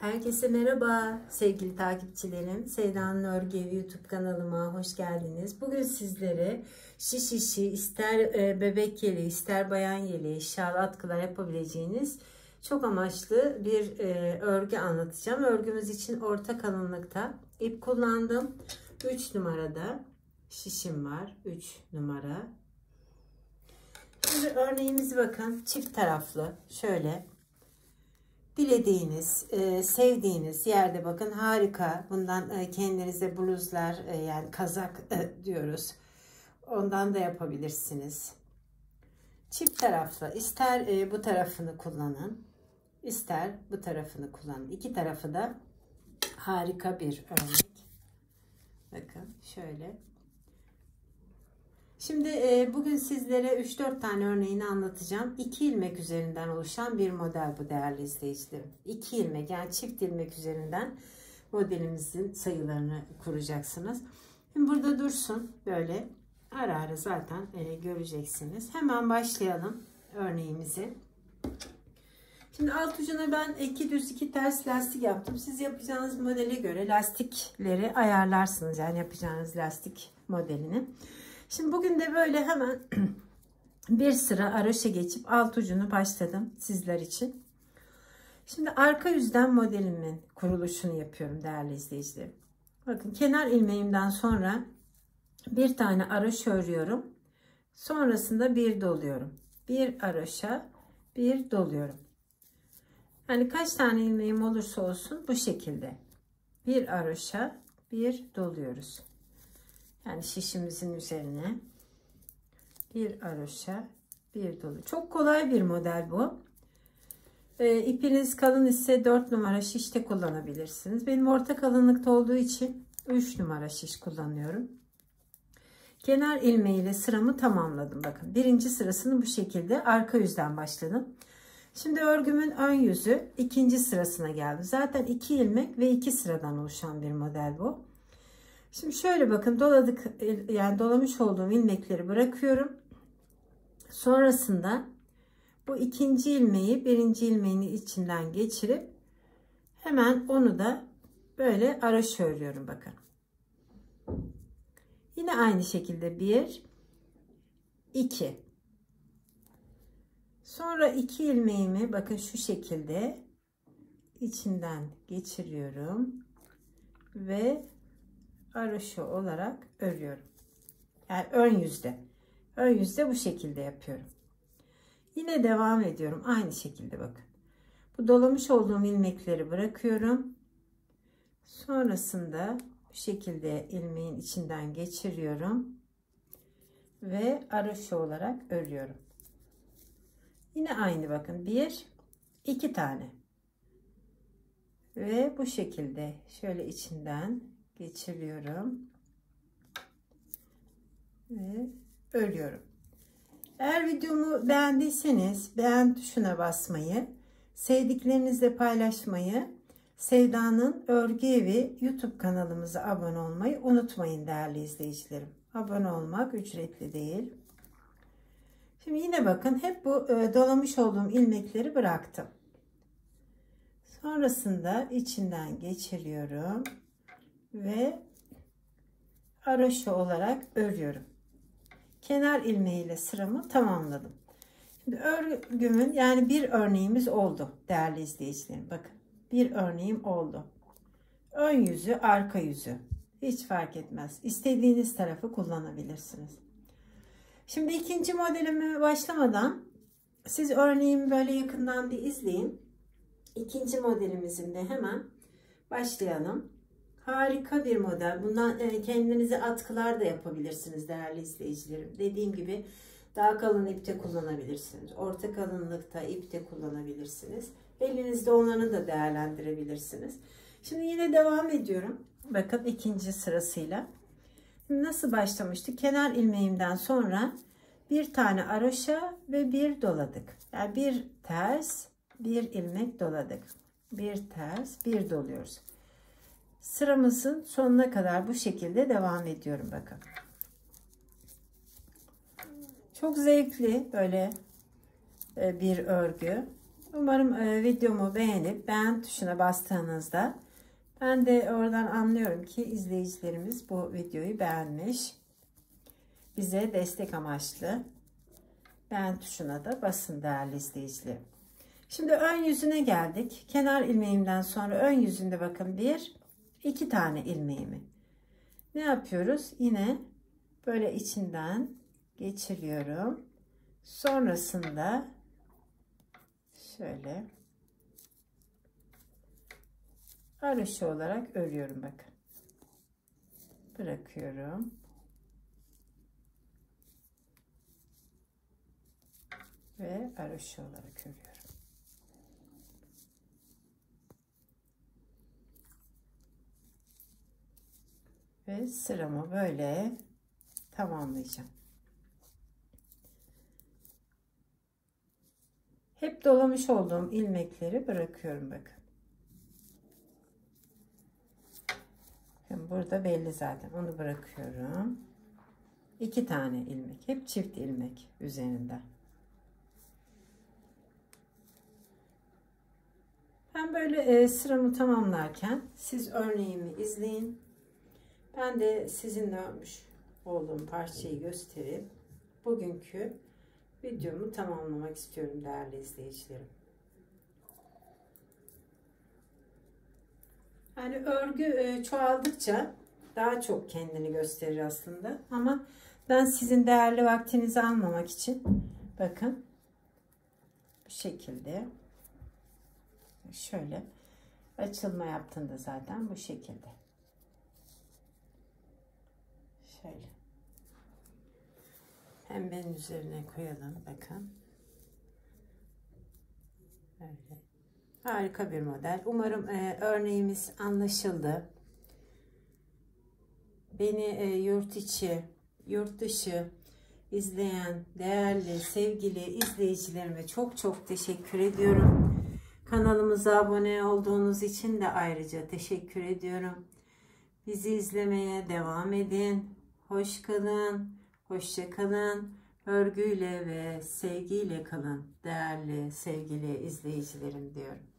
Herkese merhaba sevgili takipçilerim. Seyda'nın Örgü Evi YouTube kanalıma hoş geldiniz. Bugün sizlere şiş işi ister e, bebek yeleği ister bayan yeleği şal atkılar yapabileceğiniz çok amaçlı bir e, örgü anlatacağım. Örgümüz için orta kalınlıkta ip kullandım. 3 numarada şişim var. 3 numara. Şimdi örneğimizi bakın çift taraflı şöyle dilediğiniz, e, sevdiğiniz yerde bakın harika. Bundan e, kendinize bluzlar e, yani kazak diyoruz. Ondan da yapabilirsiniz. Çift taraflı ister bu tarafını kullanın, ister bu tarafını kullanın. İki tarafı da harika bir örnek. Bakın şöyle Şimdi e, bugün sizlere 3-4 tane örneğini anlatacağım. 2 ilmek üzerinden oluşan bir model bu değerli izleyicilerim. 2 ilmek yani çift ilmek üzerinden modelimizin sayılarını kuracaksınız. Şimdi burada dursun böyle ara ara zaten e, göreceksiniz. Hemen başlayalım örneğimizi. Şimdi alt ucuna ben iki düz iki ters lastik yaptım. Siz yapacağınız modele göre lastikleri ayarlarsınız. Yani yapacağınız lastik modelini. Şimdi bugün de böyle hemen bir sıra aroşa geçip alt ucunu başladım sizler için. Şimdi arka yüzden modelimin kuruluşunu yapıyorum değerli izleyicilerim. Bakın kenar ilmeğimden sonra bir tane aroşa örüyorum. Sonrasında bir doluyorum. Bir aroşa, bir doluyorum. Yani kaç tane ilmeğim olursa olsun bu şekilde. Bir aroşa, bir doluyoruz. Yani şişimizin üzerine bir aroşa bir dolu. Çok kolay bir model bu. E, ipiniz kalın ise 4 numara şişte kullanabilirsiniz. Benim orta kalınlıkta olduğu için 3 numara şiş kullanıyorum. Kenar ilmeğiyle sıramı tamamladım. Bakın birinci sırasını bu şekilde arka yüzden başladım. Şimdi örgümün ön yüzü ikinci sırasına geldim. Zaten iki ilmek ve iki sıradan oluşan bir model bu. Şimdi şöyle bakın doladık yani dolamış olduğum ilmekleri bırakıyorum. Sonrasında bu ikinci ilmeği birinci ilmeğin içinden geçirip hemen onu da böyle araş örüyorum bakın. Yine aynı şekilde bir iki sonra iki ilmeğimi bakın şu şekilde içinden geçiriyorum ve haroşa olarak örüyorum. Yani ön yüzde. Ön yüzde bu şekilde yapıyorum. Yine devam ediyorum. Aynı şekilde bakın. Bu dolamış olduğum ilmekleri bırakıyorum. Sonrasında bu şekilde ilmeğin içinden geçiriyorum. Ve aroşa olarak örüyorum. Yine aynı bakın. Bir, iki tane. Ve bu şekilde şöyle içinden geçiriyorum. Ve örüyorum. Eğer videomu beğendiyseniz beğen tuşuna basmayı, sevdiklerinizle paylaşmayı, Sevda'nın Örgü Evi YouTube kanalımıza abone olmayı unutmayın değerli izleyicilerim. Abone olmak ücretli değil. Şimdi yine bakın hep bu e, dolamış olduğum ilmekleri bıraktım. Sonrasında içinden geçiriyorum ve haroşa olarak örüyorum. Kenar ilmeğiyle sıramı tamamladım. Şimdi örgümün yani bir örneğimiz oldu değerli izleyicilerim. Bakın bir örneğim oldu. Ön yüzü, arka yüzü. Hiç fark etmez. İstediğiniz tarafı kullanabilirsiniz. Şimdi ikinci modelime başlamadan siz örneğimi böyle yakından bir izleyin. İkinci modelimizin de hemen başlayalım. Harika bir model. Bundan e, kendinize atkılar da yapabilirsiniz değerli izleyicilerim. Dediğim gibi daha kalın ipte kullanabilirsiniz. Orta kalınlıkta ipte kullanabilirsiniz. Elinizde olanı da değerlendirebilirsiniz. Şimdi yine devam ediyorum. Bakın ikinci sırasıyla. Nasıl başlamıştık? Kenar ilmeğimden sonra bir tane aroşa ve bir doladık. Yani bir ters, bir ilmek doladık. Bir ters, bir doluyoruz. Sıramızın sonuna kadar bu şekilde devam ediyorum bakın. Çok zevkli böyle e, bir örgü. Umarım e, videomu beğenip beğen tuşuna bastığınızda ben de oradan anlıyorum ki izleyicilerimiz bu videoyu beğenmiş. Bize destek amaçlı beğen tuşuna da basın değerli izleyicilerim. Şimdi ön yüzüne geldik. Kenar ilmeğimden sonra ön yüzünde bakın bir, iki tane ilmeğimi. Ne yapıyoruz? Yine böyle içinden geçiriyorum. Sonrasında şöyle haroşa olarak örüyorum bakın. Bırakıyorum. Ve haroşa olarak örüyorum. Ve sıramı böyle tamamlayacağım. Hep dolamış olduğum ilmekleri bırakıyorum bakın. Şimdi burada belli zaten. Onu bırakıyorum. İki tane ilmek. Hep çift ilmek üzerinde. Ben böyle e, sıramı tamamlarken siz örneğimi izleyin. Ben de sizinle örmüş olduğum parçayı gösterip bugünkü videomu tamamlamak istiyorum değerli izleyicilerim. Yani örgü e, çoğaldıkça daha çok kendini gösterir aslında. Ama ben sizin değerli vaktinizi almamak için bakın bu şekilde şöyle açılma yaptığında zaten bu şekilde. Şöyle. Pembenin üzerine koyalım. Bakın. Böyle. Harika bir model. Umarım e, örneğimiz anlaşıldı. Beni e, yurt içi, yurt dışı izleyen değerli, sevgili izleyicilerime çok çok teşekkür ediyorum. Kanalımıza abone olduğunuz için de ayrıca teşekkür ediyorum. Bizi izlemeye devam edin. Hoş kalın, hoşça kalın. Örgüyle ve sevgiyle kalın değerli sevgili izleyicilerim diyorum.